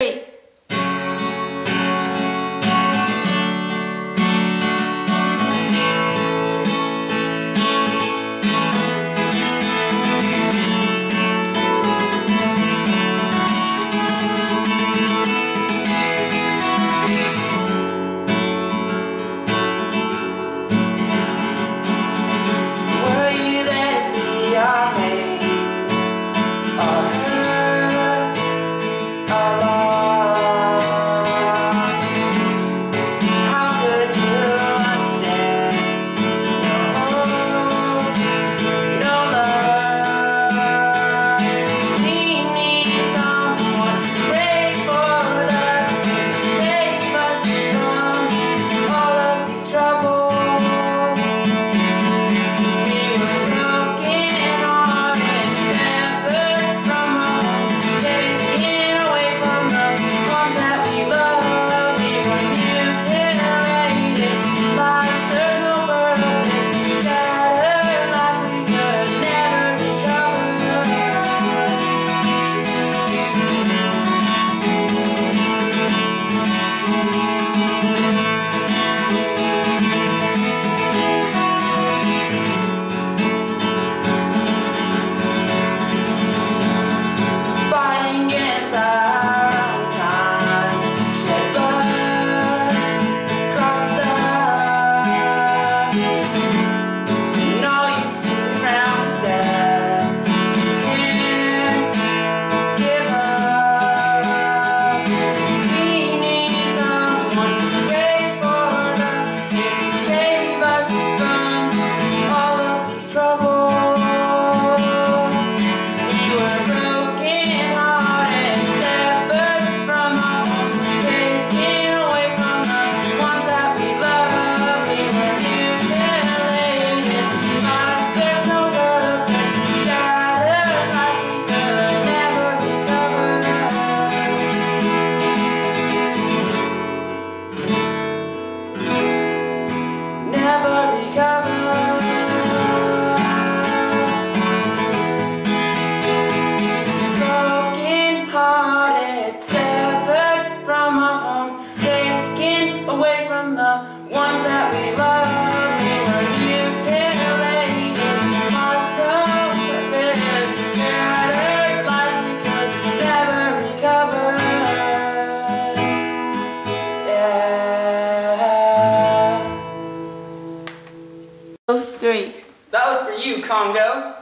Were Three. That was for you, Congo.